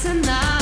tonight.